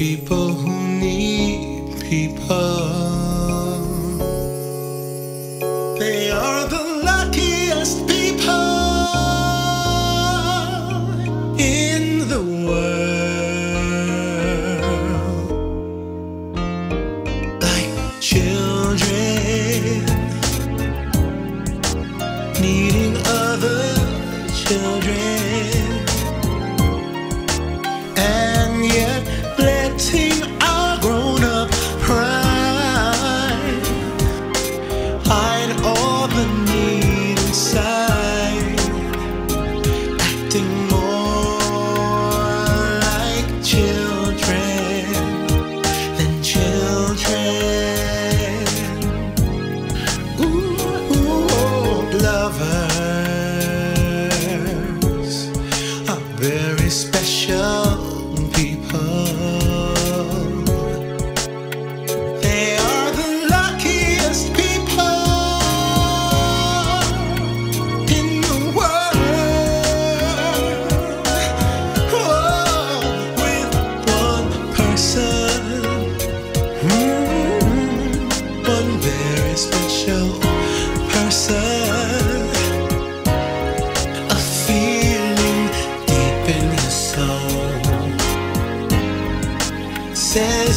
people who need people. They are the luckiest people in the world. Like children.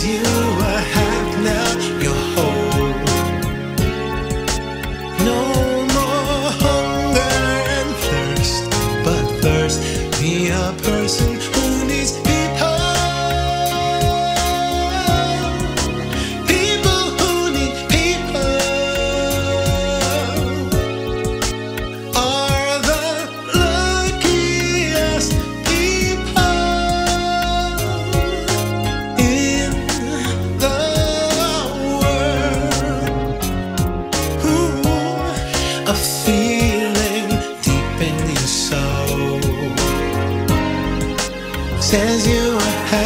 you were a feeling deep in your soul says you are happy.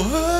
What?